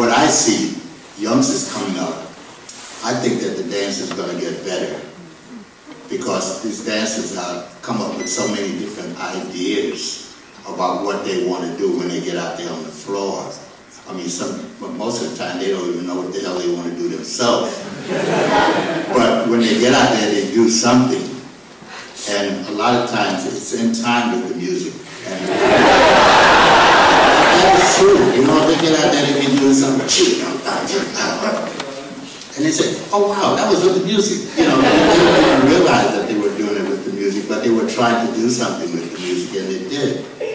what I see, youngsters coming up, I think that the dance is going to get better because these dancers have come up with so many different ideas about what they want to do when they get out there on the floor. I mean, some, but most of the time they don't even know what the hell they want to do themselves. but when they get out there, they do something. And a lot of times it's in time with the music. And that is true. You know, they get out there, they be doing something. And they said, oh wow, that was with the music. You know, they didn't realize that they were doing it with the music, but they were trying to do something with the music, and they did.